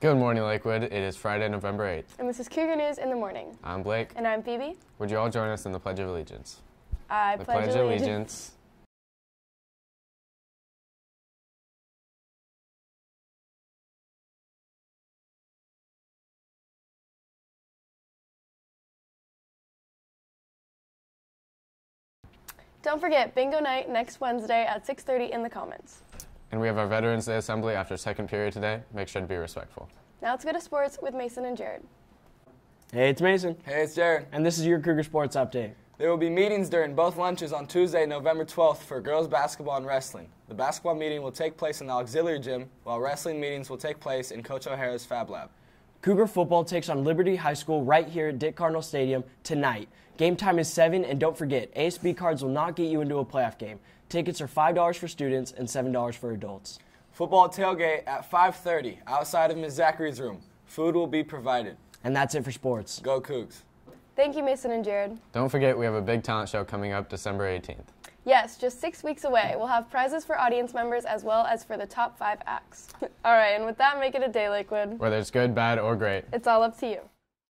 Good morning, Lakewood. It is Friday, November 8th. And this is Cougar News in the morning. I'm Blake. And I'm Phoebe. Would you all join us in the Pledge of Allegiance? I pledge allegiance. The pledge, of allegiance. Don't forget bingo night next Wednesday at 6:30 in the Commons. And we have our Veterans Day Assembly after second period today. Make sure to be respectful. Now let's go to sports with Mason and Jared. Hey, it's Mason, Hey, it's Jared. and this is your Cougar Sports Update. There will be meetings during both lunches on Tuesday, November 12th for girls basketball and wrestling. The basketball meeting will take place in the auxiliary gym, while wrestling meetings will take place in Coach O'Hara's Fab Lab. Cougar football takes on Liberty High School right here at Dick Cardinal Stadium tonight. Game time is 7, and don't forget, ASB cards will not get you into a playoff game. Tickets are $5 for students and $7 for adults. Football tailgate at 5:30 outside of Ms. Zachary's room. Food will be provided. And that's it for sports. Go Cougs. Thank you, Mason and Jared. Don't forget, we have a big talent show coming up December 18th. Yes, just six weeks away. We'll have prizes for audience members as well as for the top five acts. all right, and with that, make it a day, Lakewood. Whether it's good, bad, or great. It's all up to you.